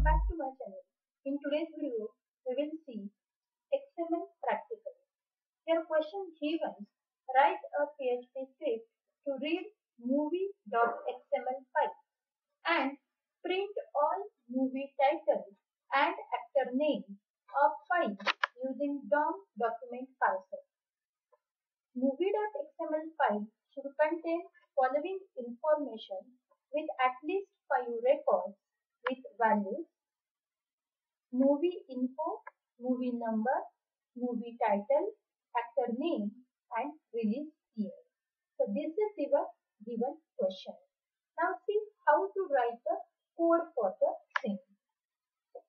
welcome back to my channel. In today's video, we will see XML practically. Here question given, write a PHP script to read movie.xml file and print all movie titles and actor names of files using DOM document parser. Movie.xml file should contain following information with at least 5 records with values movie info, movie number, movie title, actor name and release year. So this is the given question. Now see how to write the code for the same.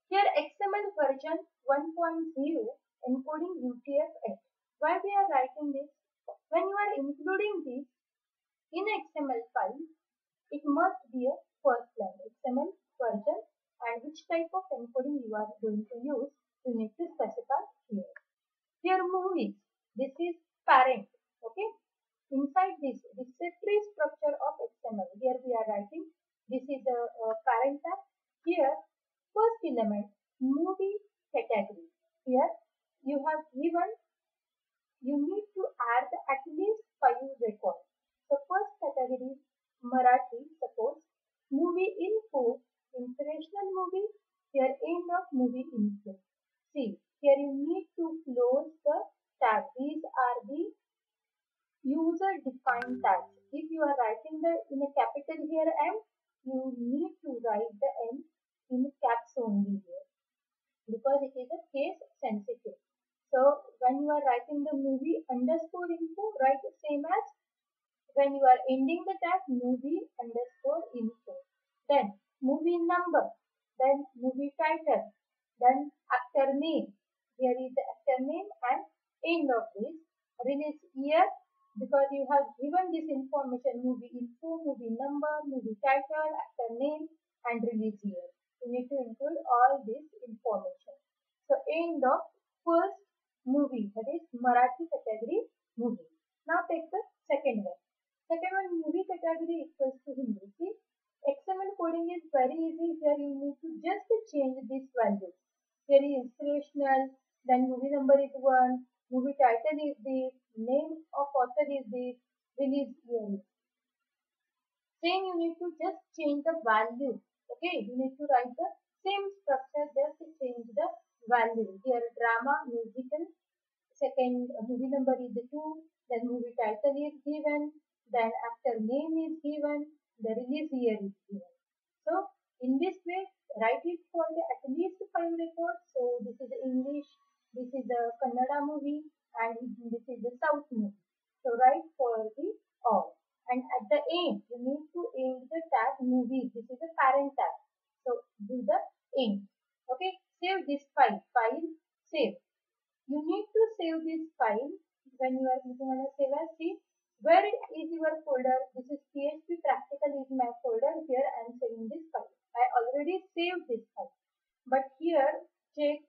Here XML version 1.0 encoding UTF-8. Why we are writing this? When you are including this in XML file, it must be a first line XML version and which type of encoding you are going to use, you need to specify here. Here movies, this is parent, okay. Inside this, this is a tree structure of XML. Here we are writing, this is a, a parent tab. Here, first element, movie category. Here, you have given, you need to add at least five records. So first category, Marathi, suppose, movie info inspirational movie, here end of movie info. See, here you need to close the tag. These are the user defined tags. If writing the in a capital here M, you need to write the M in caps only here because it is a case sensitive. So when you are writing the movie underscore info, write the same as when you are ending the tag movie underscore info. Then movie number, then movie title, then actor name. Here is the actor name and end of this. Release year because you have given this information movie info, movie number, movie title, actor name and release year. You need to include all this information. So end of first movie that is Marathi category movie. Now take the second one. Second one movie category equals to Hindi. See XML coding is very easy. Here you need to just change these values. Is inspirational, then movie number is 1, movie title is this, name of author is this, release year Same you need to just change the value. Okay, you need to write the same structure, just change the value. Here drama, musical, second uh, movie number is 2, then movie title is given, then actor name is given, the release year is given. So in this way, write it for the at least five records. So this is English, this is the Kannada movie, and this is the South movie. So write for the all. The end, you need to end the tag movie. This is the parent tag. So do the end. Okay, save this file. File, save. You need to save this file when you are clicking on a save as. See, where is your folder? This is PHP practical is my folder. Here I am saving this file. I already saved this file. But here check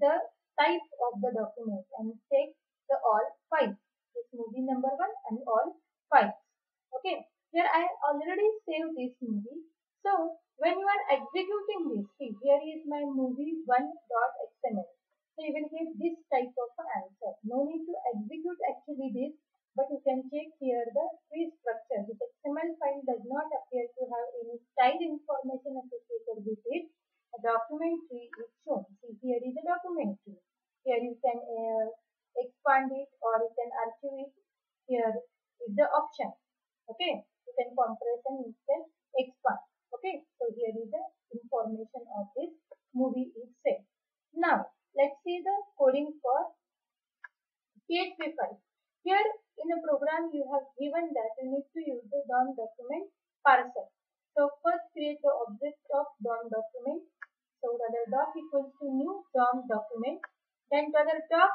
the type of the document and check the all files. This movie number one and all files. Okay. Here I already saved this movie. So when you are executing this, see here is my movie one.xml. So you will get this type of answer. No need to execute actually this but you can check here the tree structure. This XML file does not appear to have any style information associated with it. A document tree is shown. See here is a document tree. Here you can uh, expand it or you can archive it. Here is the option. Okay. You can compress and you can expand. Okay. So here is the information of this movie is set. Now let's see the coding for PHP file. Here in the program you have given that you need to use the DOM document parser. So first create the object of DOM document. So the doc equals to new DOM document. Then the doc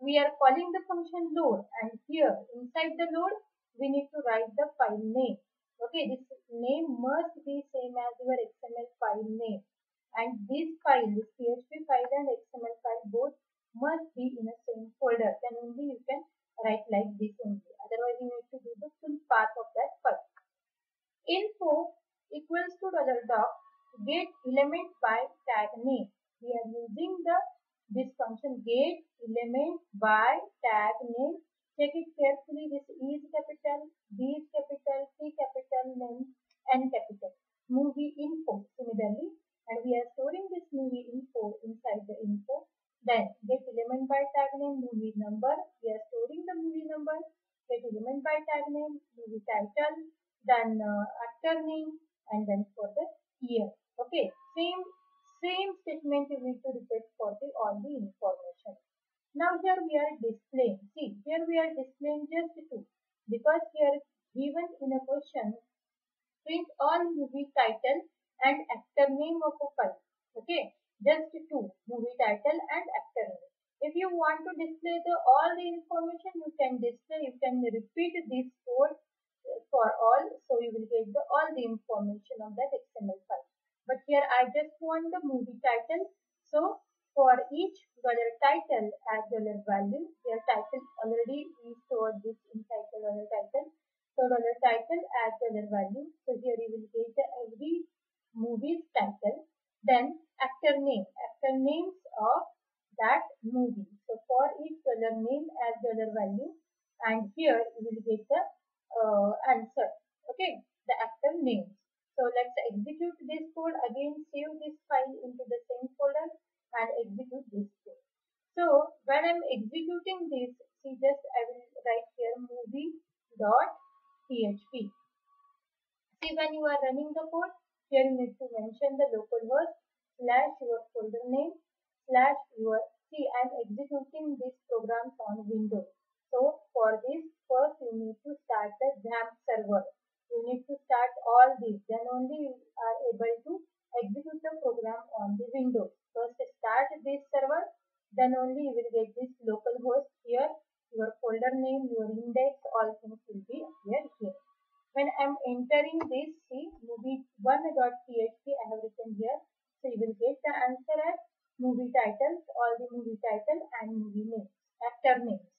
we are calling the function load and here inside the load we need to write the file name. Okay, this name must be same as your XML file name. And this file, this PHP file and XML file both must be in the same folder. Then only you can write like this only. Otherwise, you need to do the full path of that file. Info equals to dollar doc. get element by tag name. We are using the this function get element by tag name. Check it carefully. This is capital, B is capital, C capital, name, N capital. Movie info similarly and we are storing this movie info inside the info. Then get element by tag name, movie number. We are storing the movie number. Get element by tag name, movie title, then uh, actor name, and then for the year. Okay, same same statement you need to repeat for the all the information. Now here we are displaying. Here we are displaying just two because here given in a question print all movie title and actor name of a file. Okay, just two movie title and actor name. If you want to display the all the information, you can display. You can repeat this code uh, for all, so you will get the all the information of that XML file. But here I just want the movie title. So for each dollar title as dollar value, their title already we stored this inside the dollar title. So dollar title as dollar value. So here you will get every movie's title, then actor name, actor names of that movie. So for each dollar name as dollar value and here you will get the uh, answer. Okay, the actor names. So let's execute this code again, save this file into the same folder and execute this code. When I'm executing this, see just I will write here movie dot php. See when you are running the code, here you need to mention the localhost slash your folder name slash your see I am executing this program on Windows. So for this first you need to start the XAMPP server. You need to start all these then only you are able to execute the program on the Windows. First start this server then only you things will be here here when I'm entering this see movie1.php I have written here. So you will get the answer as movie titles, all the movie title and movie names, actor names.